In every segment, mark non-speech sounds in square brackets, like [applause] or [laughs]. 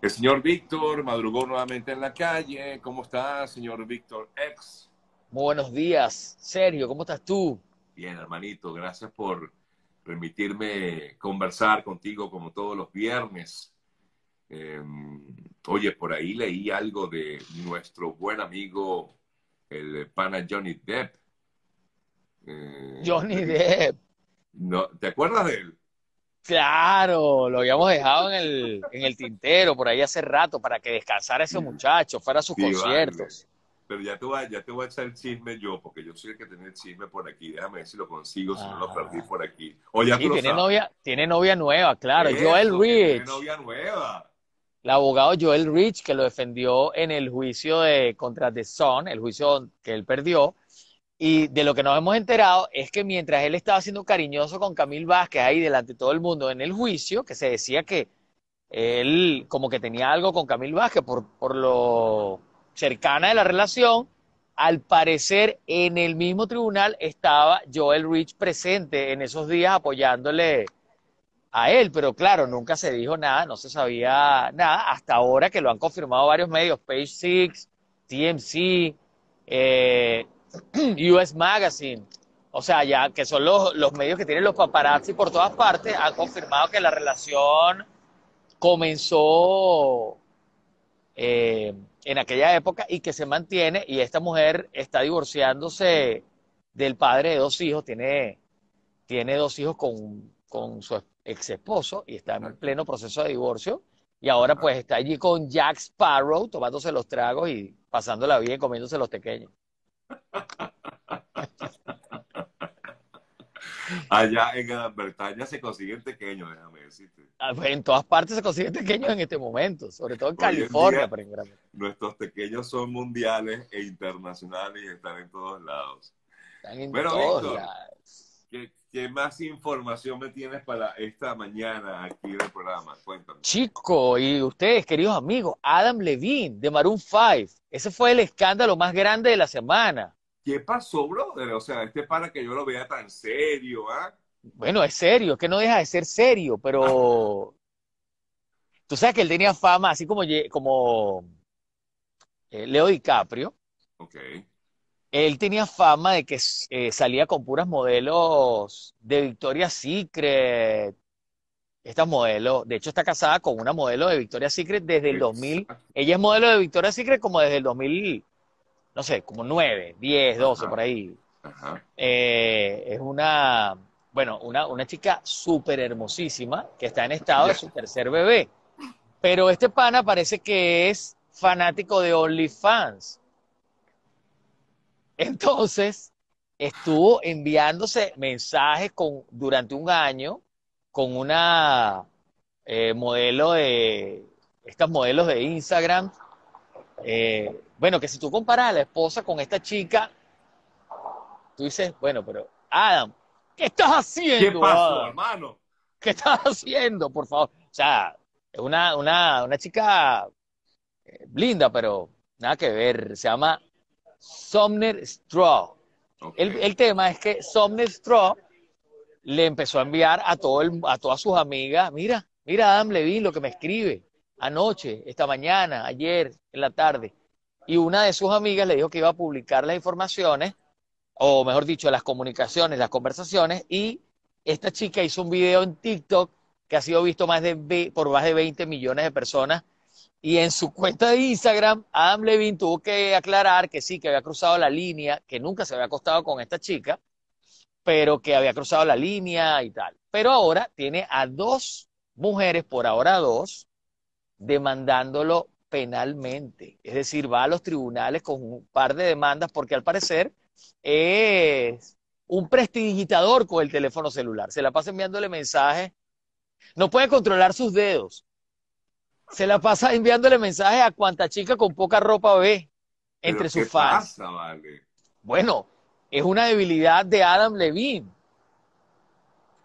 El señor Víctor madrugó nuevamente en la calle. ¿Cómo está, señor Víctor X? Muy buenos días. Sergio, ¿cómo estás tú? Bien, hermanito. Gracias por permitirme conversar contigo como todos los viernes. Eh, oye, por ahí leí algo de nuestro buen amigo, el pana Johnny Depp. Eh, Johnny Depp. No, ¿Te acuerdas de él? Claro, lo habíamos dejado en el, en el tintero por ahí hace rato para que descansara ese muchacho, fuera a sus conciertos. Pero ya te, voy, ya te voy a echar el chisme yo, porque yo soy el que tiene el chisme por aquí. Déjame ver si lo consigo, si no lo perdí por aquí. O ya sí, tiene, novia, tiene novia nueva, claro. Joel Rich. Tiene novia nueva. El abogado Joel Rich, que lo defendió en el juicio de contra The Sun, el juicio que él perdió, y de lo que nos hemos enterado es que mientras él estaba siendo cariñoso con Camil Vázquez ahí delante de todo el mundo en el juicio, que se decía que él como que tenía algo con Camil Vázquez por, por lo cercana de la relación, al parecer en el mismo tribunal estaba Joel Rich presente en esos días apoyándole a él, pero claro, nunca se dijo nada, no se sabía nada, hasta ahora que lo han confirmado varios medios, Page Six, TMC, eh, [clears throat] US Magazine, o sea, ya que son los, los medios que tienen los paparazzi por todas partes, han confirmado que la relación comenzó eh, en aquella época y que se mantiene y esta mujer está divorciándose del padre de dos hijos, tiene, tiene dos hijos con, con su ex esposo y está en pleno proceso de divorcio. Y ahora pues está allí con Jack Sparrow tomándose los tragos y pasándola bien, comiéndose los pequeños. Allá en Gran Bretaña se consiguen pequeños, déjame decirte. Ah, pues, en todas partes se consiguen pequeños en este momento, sobre todo en California. pero en Gran... Nuestros pequeños son mundiales e internacionales y están en todos lados. Están en todos lados. ¿qué, más información me tienes para esta mañana aquí del programa? Cuéntame. Chico, y ustedes, queridos amigos, Adam Levine de Maroon 5. Ese fue el escándalo más grande de la semana. ¿Qué pasó, brother? O sea, este para que yo lo vea tan serio, ¿ah? Bueno, es serio, es que no deja de ser serio, pero tú sabes que él tenía fama, así como, como eh, Leo DiCaprio. Ok. Él tenía fama de que eh, salía con puras modelos de Victoria's Secret. Esta modelo, de hecho, está casada con una modelo de Victoria's Secret desde el 2000. Ella es modelo de Victoria's Secret como desde el 2000 no sé, como nueve, diez, doce, por ahí. Eh, es una, bueno, una, una chica súper hermosísima que está en estado de su tercer bebé. Pero este pana parece que es fanático de OnlyFans. Entonces, estuvo enviándose mensajes con, durante un año con una eh, modelo de, estas modelos de Instagram, eh, bueno, que si tú comparas a la esposa con esta chica, tú dices, bueno, pero Adam, ¿qué estás haciendo? ¿Qué pasó, hermano? ¿Qué estás haciendo, por favor? O sea, es una, una, una chica eh, linda, pero nada que ver. Se llama Sumner Straw. El, tema es que Sumner Straw le empezó a enviar a, todo el, a todas sus amigas, mira, mira Adam Levine lo que me escribe anoche, esta mañana, ayer, en la tarde y una de sus amigas le dijo que iba a publicar las informaciones, o mejor dicho, las comunicaciones, las conversaciones, y esta chica hizo un video en TikTok que ha sido visto más de, por más de 20 millones de personas, y en su cuenta de Instagram, Adam Levine tuvo que aclarar que sí, que había cruzado la línea, que nunca se había acostado con esta chica, pero que había cruzado la línea y tal. Pero ahora tiene a dos mujeres, por ahora dos, demandándolo penalmente. Es decir, va a los tribunales con un par de demandas porque al parecer es un prestidigitador con el teléfono celular. Se la pasa enviándole mensajes. No puede controlar sus dedos. Se la pasa enviándole mensajes a cuanta chica con poca ropa ve entre sus fans. Bueno, es una debilidad de Adam Levine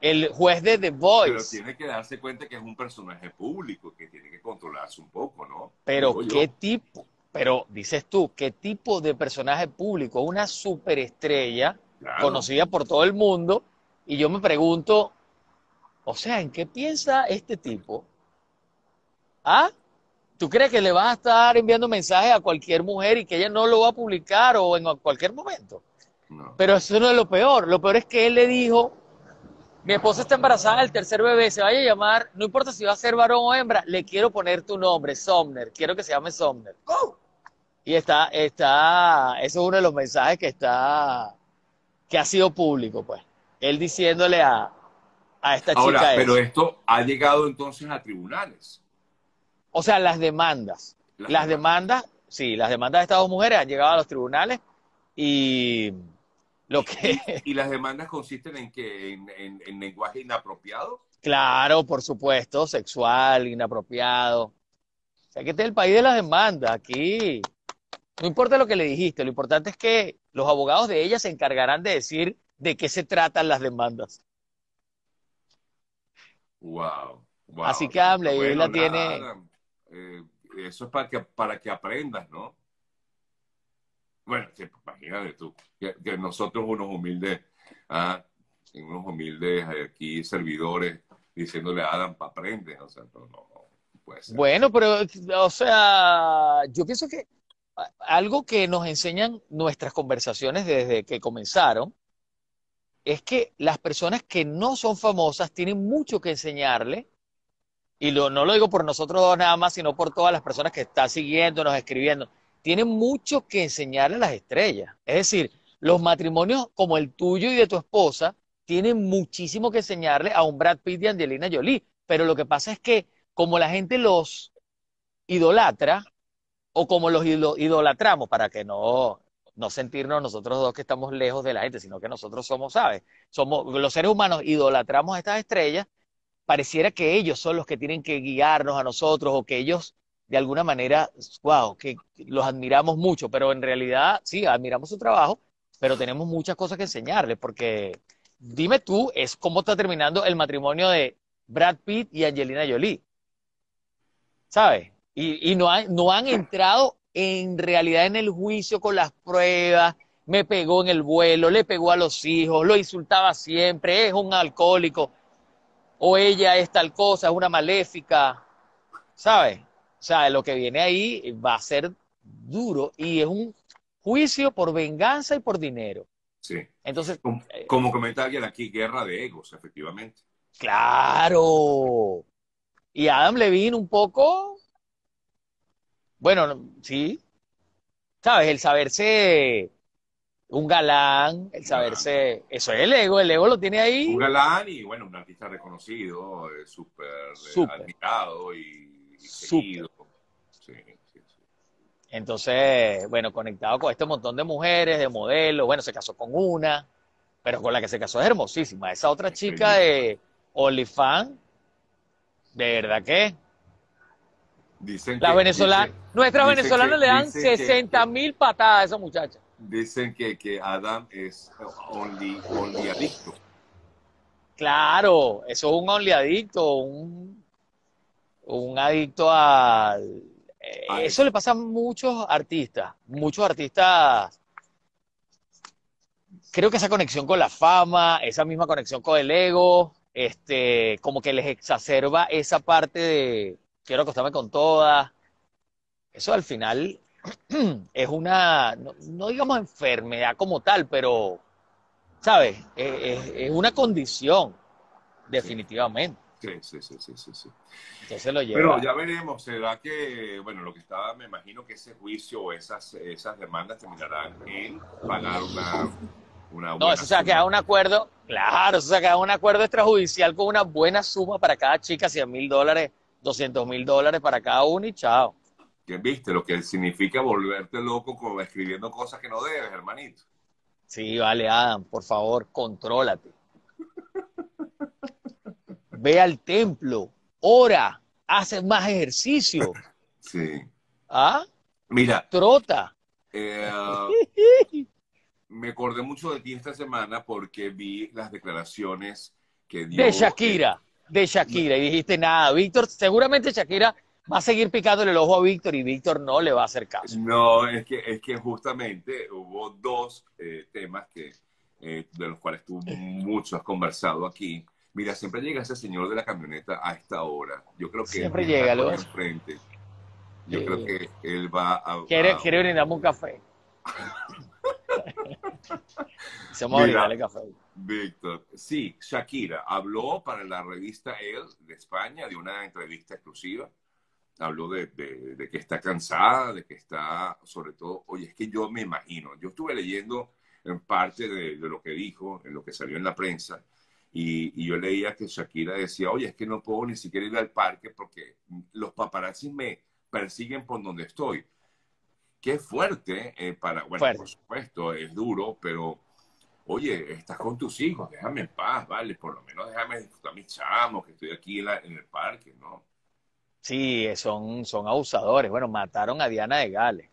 el juez de The Voice. Pero tiene que darse cuenta que es un personaje público, que tiene que controlarse un poco, ¿no? Pero qué tipo, pero dices tú, ¿qué tipo de personaje público? Una superestrella conocida por todo el mundo. Y yo me pregunto, o sea, ¿en qué piensa este tipo? ¿Ah? ¿Tú crees que le vas a estar enviando mensajes a cualquier mujer y que ella no lo va a publicar o en cualquier momento? No. Pero eso no es lo peor. Lo peor es que él le dijo, mi esposa está embarazada del tercer bebé, se vaya a llamar, no importa si va a ser varón o hembra, le quiero poner tu nombre, Somner, quiero que se llame Somner. Y está, está, eso es uno de los mensajes que está, que ha sido público, pues. Él diciéndole a, a esta Ahora, chica. Pero esto ha llegado entonces a tribunales. O sea, las demandas. Las, demandas. sí, las demandas de estas dos mujeres han llegado a los tribunales y lo que... ¿Y, las demandas consisten en que en, lenguaje inapropiado? Claro, por supuesto, sexual, inapropiado. O sea, que este es el país de las demandas. Aquí no importa lo que le dijiste, lo importante es que los abogados de ella se encargarán de decir de qué se tratan las demandas. Wow. Así que hable, y la tiene. Eh, eso es para que, para que aprendas, ¿no? Bueno, imagínate tú, que, nosotros unos humildes, ah, unos humildes aquí servidores, diciéndole a Adam, aprende, o sea, ser. Bueno, pero, o sea, yo pienso que algo que nos enseñan nuestras conversaciones desde que comenzaron es que las personas que no son famosas tienen mucho que enseñarle, y no lo digo por nosotros nada más, sino por todas las personas que están siguiéndonos, escribiendo, tienen mucho que enseñarle a las estrellas. Es decir, los matrimonios como el tuyo y de tu esposa tienen muchísimo que enseñarle a un Brad Pitt y Angelina Jolie, pero lo que pasa es que como la gente los idolatra, o como los idolatramos, para que no no sentirnos nosotros dos que estamos lejos de la gente, sino que nosotros somos, ¿sabes? Somos, los seres humanos idolatramos a estas estrellas, pareciera que ellos son los que tienen que guiarnos a nosotros o que ellos de alguna manera, wow, que los admiramos mucho, pero en realidad sí, admiramos su trabajo, pero tenemos muchas cosas que enseñarles, porque dime tú, es cómo está terminando el matrimonio de Brad Pitt y Angelina Jolie. ¿Sabes? Y, y no, no han entrado en realidad en el juicio con las pruebas, me pegó en el vuelo, le pegó a los hijos, lo insultaba siempre, es un alcohólico, o ella es tal cosa, es una maléfica, ¿sabes? O sea, lo que viene ahí va a ser duro y es un juicio por venganza y por dinero. Sí. Entonces, como, eh, como comentaba alguien aquí, guerra de egos, efectivamente. Claro. Y Adam Levine un poco bueno, sí. ¿Sabes? El saberse un galán, el saberse. Eso es el ego, el ego lo tiene ahí. Un galán y, bueno, un artista reconocido, eh, súper eh, admirado y, seguido. Sí, sí, sí. Entonces, bueno, conectado con este montón de mujeres, de modelos, bueno, se casó con una, pero con la que se casó es hermosísima. Esa otra chica de OnlyFans, de verdad que Dicen la venezolana, nuestras venezolanas le dan 60 mil patadas a esa muchacha. Dicen que, que Adam es only, only adicto. Claro, eso es un only adicto, un, un adicto al... Eh, eso le pasa a muchos artistas, muchos artistas creo que esa conexión con la fama, esa misma conexión con el ego, este, como que les exacerba esa parte de, quiero acostarme con todas. Eso al final [clears throat] es una, no, digamos enfermedad como tal, pero, ¿sabes? Es, una condición, definitivamente. Sí, sí, sí, sí, sí. Entonces lo lleva. Pero ya veremos, será que, bueno, lo que estaba, me imagino que ese juicio o esas, esas demandas terminarán en pagar una, una No, eso se ha quedado un acuerdo, claro, eso se ha quedado un acuerdo extrajudicial con una buena suma para cada chica, 100 mil dólares 200 mil dólares para cada uno y chao. ¿Qué viste? Lo que significa volverte loco como escribiendo cosas que no debes, hermanito. Sí, vale, Adam, por favor, contrólate. Ve al templo, ora, hace más ejercicio. [laughs] Sí. ¿Ah? Mira. Trota. Eh, [laughs] me acordé mucho de ti esta semana porque vi las declaraciones que dio. De Shakira de Shakira y dijiste nada, Víctor, seguramente Shakira va a seguir picándole el ojo a Víctor y Víctor no le va a hacer caso. No, es que, es que justamente hubo dos eh, temas que, eh, de los cuales tú mucho has conversado aquí. Mira, siempre llega ese señor de la camioneta a esta hora. Yo creo que siempre llega, lo frente. Yo creo que él va a... Quiere, quiere brindarme un café. [laughs] Se Mira, el café. Víctor, sí, Shakira habló para la revista Elle de España de una entrevista exclusiva. Habló de, de, que está cansada, de que está, sobre todo, oye, es que yo me imagino, yo estuve leyendo en parte de, lo que dijo, en lo que salió en la prensa, y, y, yo leía que Shakira decía, oye, es que no puedo ni siquiera ir al parque porque los paparazzi me persiguen por donde estoy. Qué fuerte eh, para, bueno, por supuesto, es duro, pero oye, estás con tus hijos, déjame en paz, ¿vale? Por lo menos déjame disfrutar mis chamos, que estoy aquí en, el parque, ¿no? Sí, son, son abusadores. Bueno, mataron a Diana de Gales.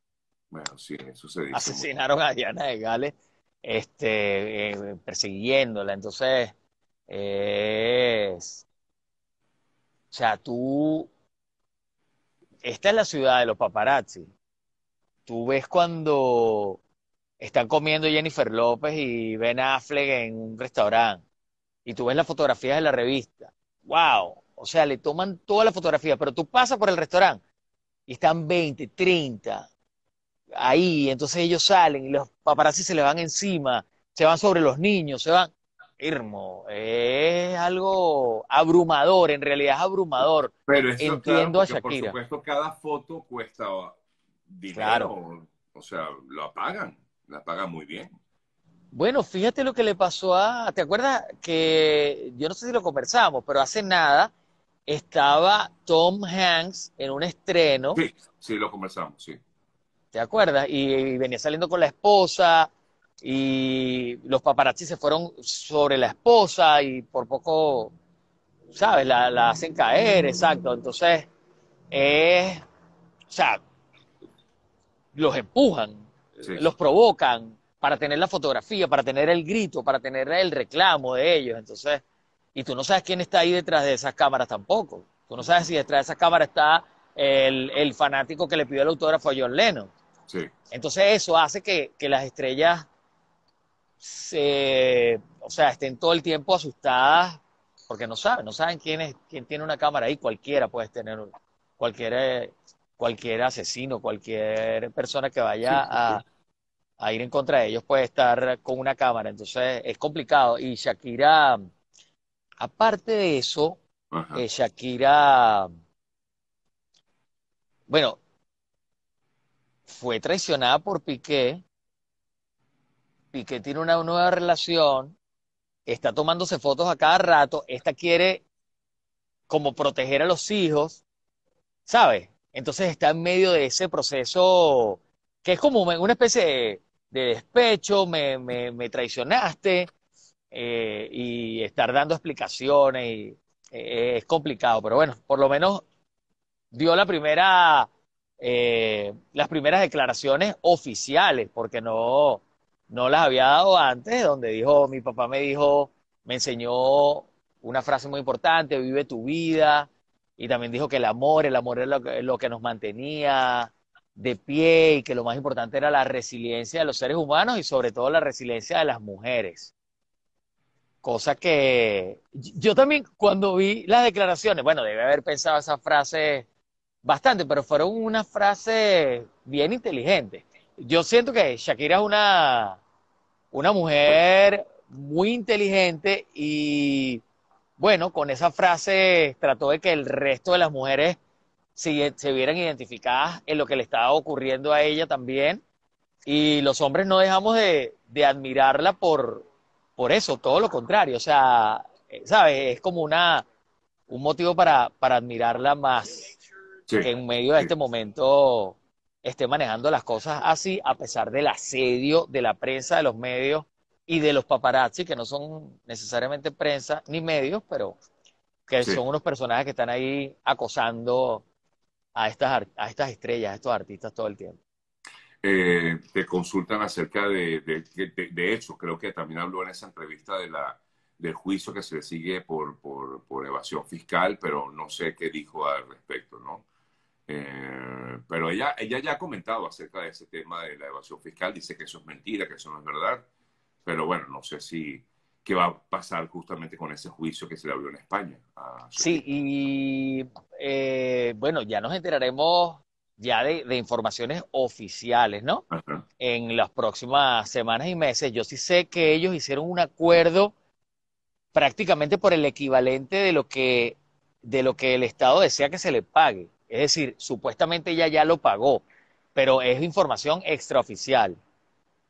Bueno, sí, eso se dice. Asesinaron a Diana de Gales este, eh, persiguiéndola. Entonces, es... O sea, tú... Esta es la ciudad de los paparazzi. Tú ves cuando están comiendo Jennifer López y Ben Affleck en un restaurante. Y tú ves las fotografías de la revista. ¡Wow! O sea, le toman toda la fotografía, pero tú pasas por el restaurante y están 20, 30 ahí. Entonces ellos salen y los paparazzi se le van encima, se van sobre los niños, se van. Irmo, es algo abrumador, en realidad es abrumador. Pero Entiendo a Shakira. Por supuesto, cada foto cuesta dinero. Claro. O sea, lo apagan la paga muy bien. Bueno, fíjate lo que le pasó a, ¿te acuerdas que yo no sé si lo conversamos, pero hace nada estaba Tom Hanks en un estreno? Sí, sí, lo conversamos, sí. ¿Te acuerdas? Y, venía saliendo con la esposa y los paparazzi se fueron sobre la esposa y por poco, ¿sabes? La, la hacen caer, exacto. Entonces, es, o sea, los empujan los provocan para tener la fotografía, para tener el grito, para tener el reclamo de ellos. Entonces, y tú no sabes quién está ahí detrás de esas cámaras tampoco. Tú no sabes si detrás de esas cámaras está el, fanático que le pidió el autógrafo a John Lennon. Entonces eso hace que, las estrellas se, o sea, estén todo el tiempo asustadas porque no saben, no saben quién es, quién tiene una cámara ahí, cualquiera puede tener, cualquier, cualquier asesino, cualquier persona que vaya a, a ir en contra de ellos puede estar con una cámara, entonces es complicado. Y Shakira, aparte de eso, eh, Shakira, bueno, fue traicionada por Piqué. Piqué tiene una nueva relación, está tomándose fotos a cada rato, esta quiere como proteger a los hijos, ¿sabes? Entonces está en medio de ese proceso que es como una especie de de despecho, me, me, traicionaste eh, y estar dando explicaciones eh, es complicado, pero bueno, por lo menos dio la primera, eh, las primeras declaraciones oficiales, porque no, no las había dado antes, donde dijo, mi papá me dijo, me enseñó una frase muy importante, vive tu vida, y también dijo que el amor, el amor es lo lo que nos mantenía, de pie y que lo más importante era la resiliencia de los seres humanos y sobre todo la resiliencia de las mujeres. Cosa que yo también cuando vi las declaraciones, bueno, debe haber pensado esa frase bastante, pero fueron una frase bien inteligente. Yo siento que Shakira es una, una mujer muy inteligente y bueno, con esa frase trató de que el resto de las mujeres si se vieran identificadas en lo que le estaba ocurriendo a ella también. Y los hombres no dejamos de, admirarla por, por eso, todo lo contrario. O sea, eh, ¿sabes? Es como una, un motivo para, para admirarla más. que en medio de este momento esté manejando las cosas así, a pesar del asedio de la prensa, de los medios y de los paparazzi, que no son necesariamente prensa ni medios, pero que son unos personajes que están ahí acosando a estas, a estas estrellas, a estos artistas todo el tiempo. Eh, te consultan acerca de, de, hecho, creo que también habló en esa entrevista de la, del juicio que se le sigue por, por, por evasión fiscal, pero no sé qué dijo al respecto, ¿no? Eh, pero ella, ella ya ha comentado acerca de ese tema de la evasión fiscal, dice que eso es mentira, que eso no es verdad, pero bueno, no sé si, qué va a pasar justamente con ese juicio que se le abrió en España. sí, y eh, bueno, ya nos enteraremos ya de, informaciones oficiales, ¿no? En las próximas semanas y meses, yo sí sé que ellos hicieron un acuerdo prácticamente por el equivalente de lo que, de lo que el Estado desea que se le pague. Es decir, supuestamente ella ya lo pagó, pero es información extraoficial.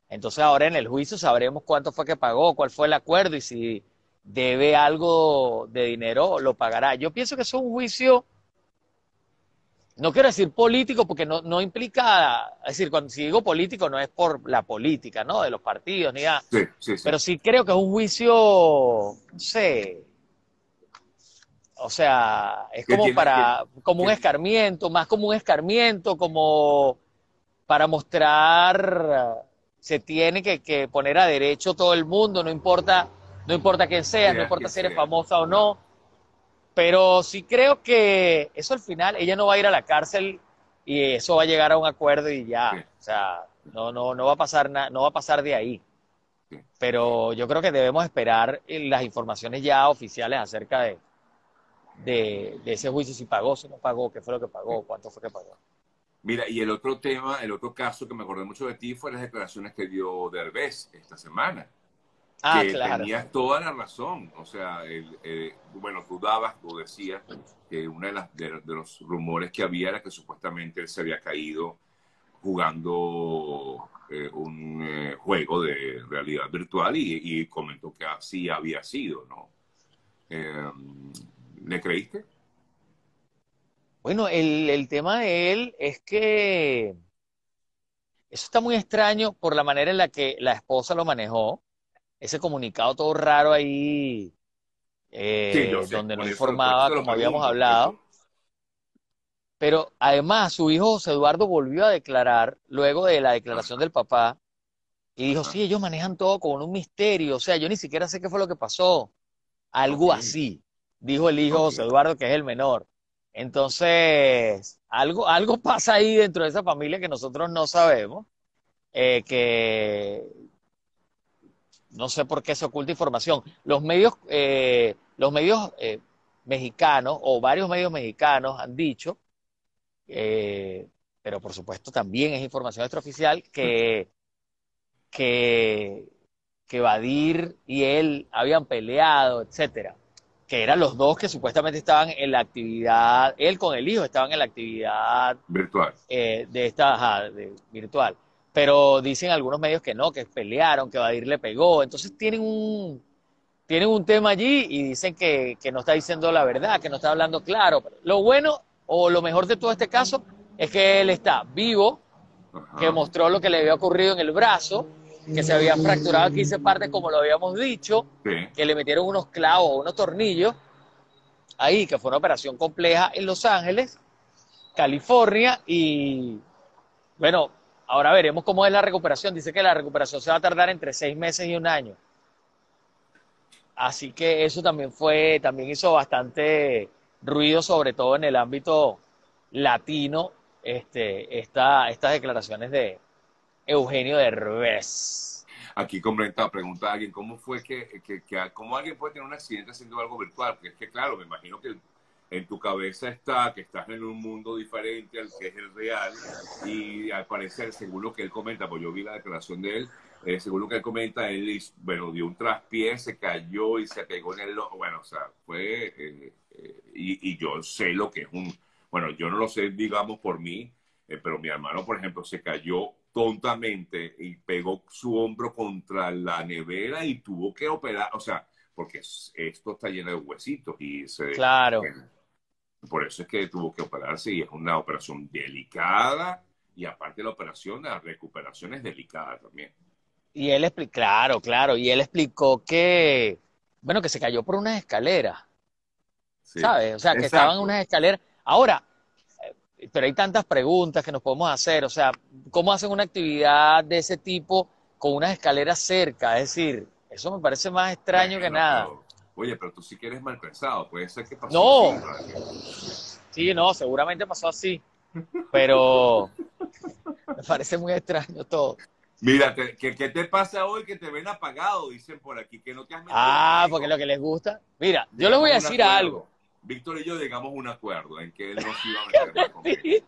Entonces ahora en el juicio sabremos cuánto fue que pagó, cuál fue el acuerdo y si debe algo de dinero lo pagará. Yo pienso que es un juicio no quiero decir político porque no, no implica, es decir, cuando si digo político no es por la política, ¿no? De los partidos ni nada. Sí, sí, sí. Pero sí creo que es un juicio, no sé, o sea, es como para, como un escarmiento, más como un escarmiento, como para mostrar, se tiene que, poner a derecho todo el mundo, no importa, no importa quién sea, no importa si eres famosa o no pero sí creo que eso al final, ella no va a ir a la cárcel y eso va a llegar a un acuerdo y ya. O sea, no, no, no va a pasar nada, no va a pasar de ahí. Pero yo creo que debemos esperar las informaciones ya oficiales acerca de, de, ese juicio, si pagó, si no pagó, qué fue lo que pagó, cuánto fue que pagó. Mira, y el otro tema, el otro caso que me acordé mucho de ti fue las declaraciones que dio Derbez esta semana. Ah, que tenías toda la razón. O sea, el, bueno, tú dabas, tú decías que uno de, las, de, los rumores que había era que supuestamente él se había caído jugando eh, un eh, juego de realidad virtual y, comentó que así había sido, ¿no? Em, ¿Le creíste? Bueno, el, el tema de él es que eso está muy extraño por la manera en la que la esposa lo manejó ese comunicado todo raro ahí, eh, donde no informaba, como habíamos hablado. Pero además, su hijo José Eduardo volvió a declarar, luego de la declaración del papá, y dijo, sí, ellos manejan todo con un misterio, o sea, yo ni siquiera sé qué fue lo que pasó. Algo así, dijo el hijo José Eduardo, que es el menor. Entonces, algo, algo [laughs] pasa ahí dentro de esa familia que nosotros no sabemos, eh, que, no sé por qué se oculta información. Los medios, eh, los medios eh, mexicanos o varios medios mexicanos han dicho, eh, pero por supuesto también es información extraoficial, que, que, que Badir y él habían peleado, etcétera. Que eran los dos que supuestamente estaban en la actividad, él con el hijo estaban en la actividad virtual. de esta virtual pero dicen algunos medios que no, que pelearon, que Badir le pegó, entonces tienen un, tienen un tema allí y dicen que, no está diciendo la verdad, que no está hablando claro. Lo bueno o lo mejor de todo este caso es que él está vivo, que mostró lo que le había ocurrido en el brazo, que se había fracturado 15 partes como lo habíamos dicho, que le metieron unos clavos o unos tornillos ahí, que fue una operación compleja en Los Ángeles, California, y bueno, Ahora veremos cómo es la recuperación. Dice que la recuperación se va a tardar entre seis meses y un año. Así que eso también fue, también hizo bastante ruido, sobre todo en el ámbito latino, este, esta, estas declaraciones de Eugenio Derbez. Aquí comenta, pregunta a alguien, ¿cómo fue que, que, que, cómo alguien puede tener un accidente haciendo algo virtual? Porque es que, claro, me imagino que en tu cabeza está que estás en un mundo diferente al que es el real y al parecer, según lo que él comenta, pues yo vi la declaración de él, eh, según lo que él comenta, él bueno, dio un traspié, se cayó y se pegó en el bueno, o sea, fue, eh, eh, y, yo sé lo que es un, bueno, yo no lo sé, digamos, por mí, pero mi hermano, por ejemplo, se cayó tontamente y pegó su hombro contra la nevera y tuvo que operar, o sea, porque esto está lleno de huesitos y se... Claro. Por eso es que tuvo que operarse y es una operación delicada y aparte la operación, la recuperación es delicada también. Y él explicó, claro, claro, y él explicó que, bueno, que se cayó por unas escaleras, ¿sabes? O sea, que estaban en unas escaleras. Ahora, pero hay tantas preguntas que nos podemos hacer, o sea, ¿cómo hacen una actividad de ese tipo con unas escaleras cerca? Es decir, eso me parece más extraño que nada. Oye, pero tú sí que eres mal pensado, puede ser que pasó No. sí, no, seguramente pasó así. Pero [laughs] me parece muy extraño todo. Mira, ¿qué, te pasa hoy que te ven apagado? Dicen por aquí, que no te has metido. Ah, porque lo que les gusta. Mira, yo les voy a decir algo. Víctor y yo llegamos a un acuerdo en que él no se iba a meter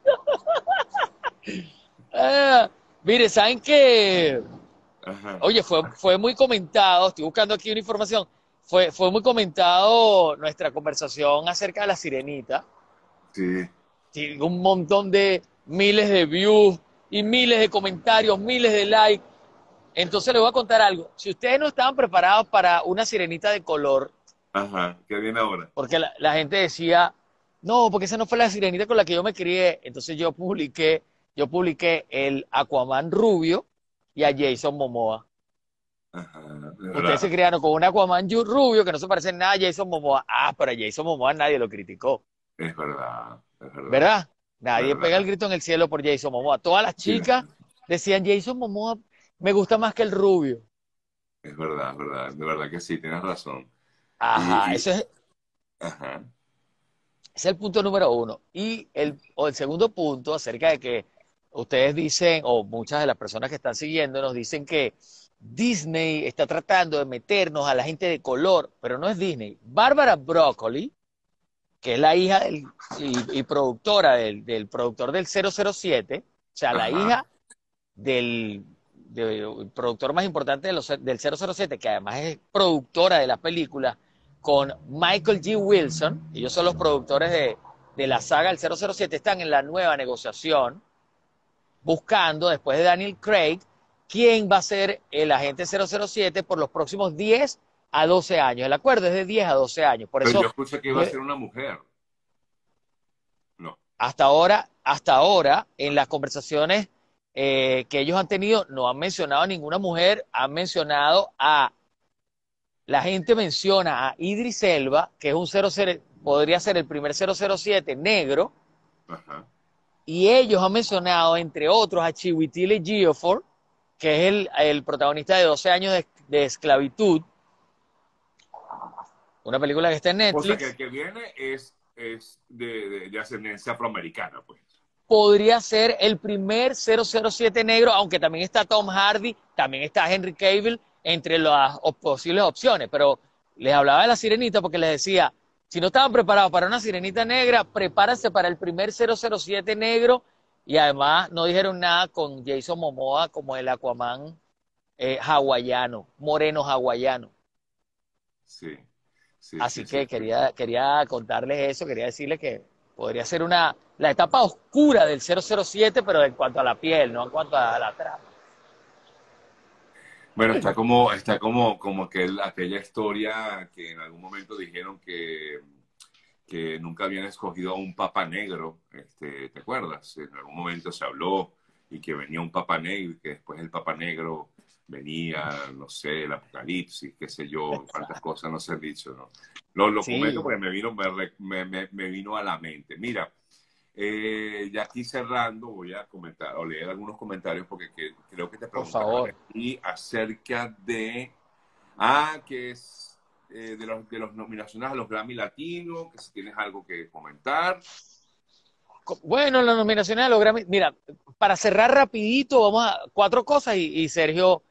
[laughs] Ah, mire, ¿saben qué? Oye, fue, fue muy comentado, estoy buscando aquí una información, fue, fue muy comentado nuestra conversación acerca de la sirenita. Sí. sí. Un montón de miles de views y miles de comentarios, miles de likes. Entonces les voy a contar algo. Si ustedes no estaban preparados para una sirenita de color, Ajá, ¿qué viene ahora? Porque la, gente decía, no, porque esa no fue la sirenita con la que yo me crié. Entonces yo publiqué, yo publiqué el Aquaman rubio y a Jason Momoa. Ajá, Ustedes se criaron con un Aquaman rubio que no se parece nada a Jason Momoa. Ah, pero a Jason Momoa nadie lo criticó. Es verdad, es verdad. ¿Verdad? Nadie pega el grito en el cielo por Jason Momoa. Todas las chicas decían, Jason Momoa me gusta más que el rubio. Es verdad, es verdad, de verdad que sí, tienes razón. Ajá, ese es, Ajá. es el punto número uno. Y el, o el segundo punto acerca de que ustedes dicen, o muchas de las personas que están siguiendo nos dicen que Disney está tratando de meternos a la gente de color, pero no es Disney. Bárbara Broccoli, que es la hija y, productora del, productor del 007, o sea, la hija del, productor más importante del 007, que además es productora de la película, con Michael G. Wilson, ellos son los productores de, de la saga El 007, están en la nueva negociación, buscando, después de Daniel Craig, quién va a ser el agente 007 por los próximos 10 a 12 años. El acuerdo es de 10 a 12 años. Por eso, yo escuché que iba a ser una mujer. No. Hasta ahora, hasta ahora, en las conversaciones eh, que ellos han tenido, no han mencionado a ninguna mujer, han mencionado a la gente menciona a Idris Elba, que es un 00, podría ser el primer 007 negro, y ellos han mencionado, entre otros, a Chiwetel Ejiofor, que es el, protagonista de 12 años de, esclavitud, una película que está en Netflix. O sea, que el que viene es, de, de ascendencia afroamericana, pues podría ser el primer 007 negro, aunque también está Tom Hardy, también está Henry Cavill entre las posibles opciones, pero les hablaba de la sirenita porque les decía, si no estaban preparados para una sirenita negra, prepárense para el primer 007 negro y además no dijeron nada con Jason Momoa como el Aquaman eh, hawaiano, moreno hawaiano. Sí. Así que quería, quería contarles eso, quería decirles que podría ser una la etapa oscura del 007, pero en cuanto a la piel, no en cuanto a la trama. Bueno, está como, está como, como que aquella historia que en algún momento dijeron que, que nunca habían escogido a un papa negro, este, ¿te acuerdas? En algún momento se habló y que venía un papa negro y que después el papa negro venía, no sé, el apocalipsis, qué sé yo, cuántas cosas no se han dicho, ¿no? Lo, lo comento porque me vino, me, me, me vino a la mente. Mira, eh, ya aquí cerrando, voy a comentar o leer algunos comentarios porque creo que te preguntaron y acerca de, ah, que es eh, de, los, de los nominaciones a los Grammy Latinos, que si tienes algo que comentar. Bueno, las nominaciones a los Grammy, mira, para cerrar rapidito, vamos a cuatro cosas y, y Sergio,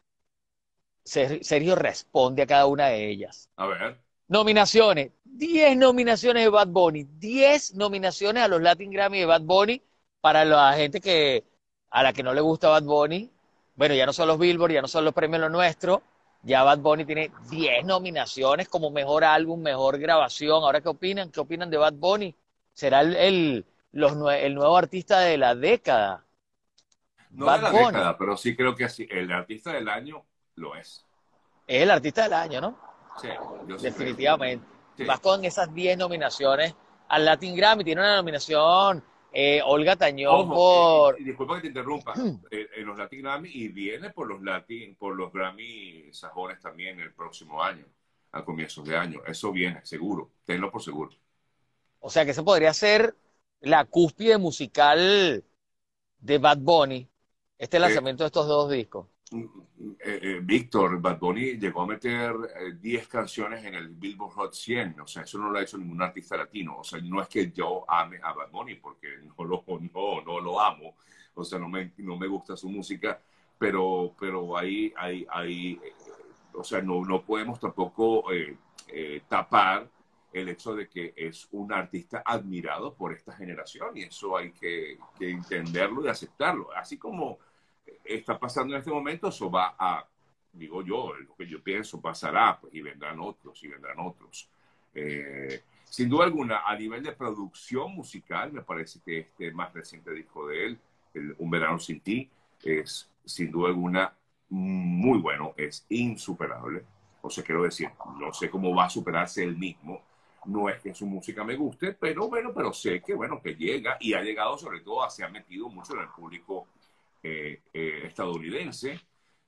Sergio responde a cada una de ellas. A ver. Nominaciones. 10 nominaciones de Bad Bunny. 10 nominaciones a los Latin Grammy de Bad Bunny para la gente que a la que no le gusta Bad Bunny. Bueno, ya no son los Billboard, ya no son los premios lo nuestro. Ya Bad Bunny tiene 10 nominaciones como mejor álbum, mejor grabación. Ahora, ¿qué opinan? ¿Qué opinan de Bad Bunny? ¿Será el, el, los, el nuevo artista de la década? No de la década, pero sí creo que el artista del año lo es. Es el artista del año, ¿no? Sí, definitivamente. Vas con esas 10 nominaciones al Latin Grammy. Tiene una nominación eh, Olga Tañón por... disculpa que te interrumpa. [clears throat] Eh, en los Latin Grammy y viene por los Latin, por los Grammy sajones también el próximo año, a comienzos de año. Eso viene, seguro. Tenlo por seguro. O sea que ese podría ser la cúspide musical de Bad Bunny, este eh, lanzamiento de estos dos discos. Eh, eh, Víctor, Bad llegó a meter 10 eh, canciones en el Billboard Hot 100, o sea, eso no lo ha hecho ningún artista latino, o sea, no es que yo ame a Bad porque no lo, amo, o sea, no me, gusta su música, pero, pero ahí, ahí, ahí o sea, no, no podemos tampoco tapar el hecho de que es un artista admirado por esta generación. Y eso hay que, entenderlo y aceptarlo. Así como está pasando en este momento, eso va a, digo yo, lo que yo pienso pasará, pues, y vendrán otros, y vendrán otros. Eh, sin duda alguna, a nivel de producción musical, me parece que este más reciente disco de él, Un verano sin ti, es sin duda alguna muy bueno, es insuperable. O sea, quiero decir, no sé cómo va a superarse él mismo. No es que su música me guste, pero bueno, pero sé que bueno, que llega y ha llegado sobre todo, se ha metido mucho en el público eh, eh, estadounidense.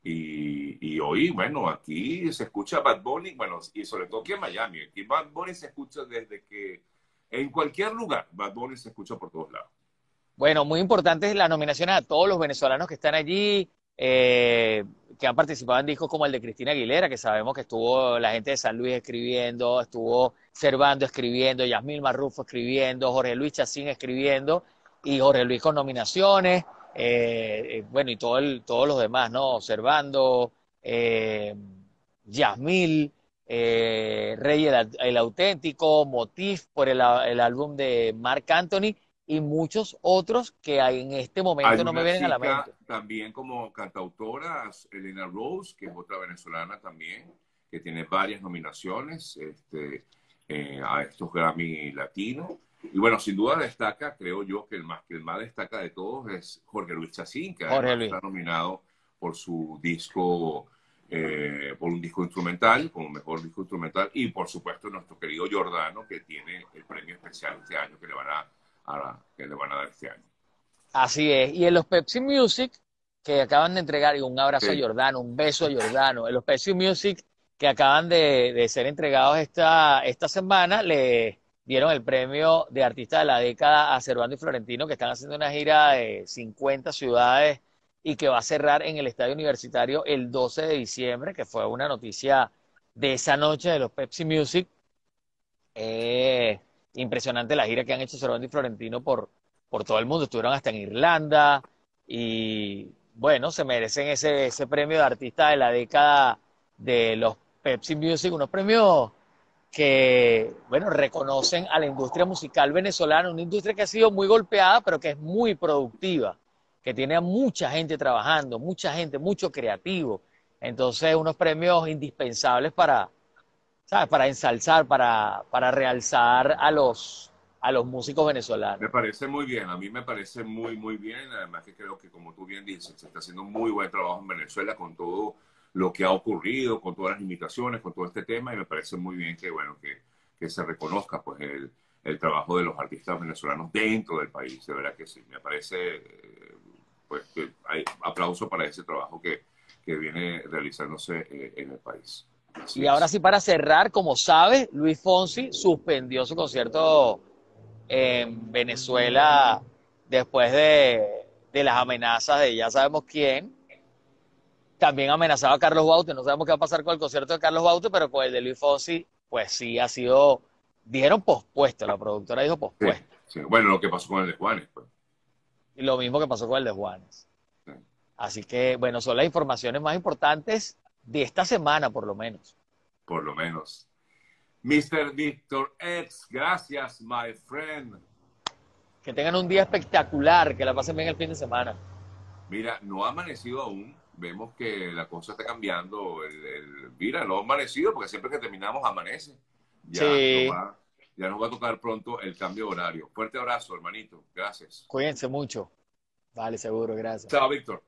Y, hoy, bueno, aquí se escucha Bad Bunny, bueno, y sobre todo aquí en Miami. Aquí Bad Bunny se escucha desde que en cualquier lugar, Bad Bunny se escucha por todos lados. Bueno, muy importante es la nominación a todos los venezolanos que están allí, eh, que han participado en discos como el de Cristina Aguilera, que sabemos que estuvo la gente de San Luis escribiendo, estuvo Servando escribiendo, Yasmil Marrufo escribiendo, Jorge Luis Chacín escribiendo, y Jorge Luis con nominaciones, eh, eh, bueno, y todo el, todos los demás, ¿no? Servando, eh, Yasmil, Rey el, Auténtico, Motif por el, el álbum de Mark Anthony, y muchos otros que en este momento no me vienen a la mente. También como cantautoras, Elena Rose, que es otra venezolana también, que tiene varias nominaciones este, eh, a estos Grammy latinos. Y bueno, sin duda destaca, creo yo, que el más, que el más destaca de todos es Jorge Luis Chacín, que está nominado por su disco, eh, por un disco instrumental, como mejor disco instrumental, y por supuesto nuestro querido Jordano, que tiene el premio especial este año que le van a que le van a dar este año. Así es. Y en los Pepsi Music, que acaban de entregar, y un abrazo a Jordano, un beso a Jordano, en los Pepsi Music, que acaban de, ser entregados esta, esta semana, le dieron el premio de artista de la década a Cervando y Florentino, que están haciendo una gira de 50 ciudades y que va a cerrar en el Estadio Universitario el 12 de diciembre, que fue una noticia de esa noche de los Pepsi Music. Eh, impresionante la gira que han hecho Cervantes y Florentino por, por todo el mundo. Estuvieron hasta en Irlanda y bueno, se merecen ese, ese premio de artista de la década de los Pepsi Music, unos premios que, bueno, reconocen a la industria musical venezolana, una industria que ha sido muy golpeada, pero que es muy productiva, que tiene a mucha gente trabajando, mucha gente, mucho creativo. Entonces, unos premios indispensables para, ¿sabes? Para ensalzar, para, para realzar a los, a los músicos venezolanos. Me parece muy bien, a mí me parece muy, muy bien. Además que creo que, como tú bien dices, se está haciendo muy buen trabajo en Venezuela con todo lo que ha ocurrido, con todas las limitaciones, con todo este tema, y me parece muy bien que, bueno, que, que se reconozca pues el, el, trabajo de los artistas venezolanos dentro del país, de verdad que sí. Me parece, eh, pues, que hay aplauso para ese trabajo que, que viene realizándose eh, en el país y ahora sí, para cerrar, como sabes, Luis Fonsi suspendió su concierto en Venezuela después de, las amenazas de ya sabemos quién. También amenazaba a Carlos Baute, no sabemos qué va a pasar con el concierto de Carlos Baute, pero con el de Luis Fonsi, pues sí ha sido, dijeron pospuesto, la productora dijo pospuesto. Bueno, lo que pasó con el de Juanes. Pues. Y lo mismo que pasó con el de Juanes. Así que, bueno, son las informaciones más importantes de esta semana, por lo menos. Por lo menos. Mr. Victor X, gracias, my friend. Que tengan un día espectacular, que la pasen bien el fin de semana. Mira, no ha amanecido aún. Vemos que la cosa está cambiando. El, mira, no ha amanecido porque siempre que terminamos amanece. Ya, sí. va, ya nos va a tocar pronto el cambio horario. Fuerte abrazo, hermanito. Gracias. Cuídense mucho. Vale, seguro, gracias. Chao, Víctor.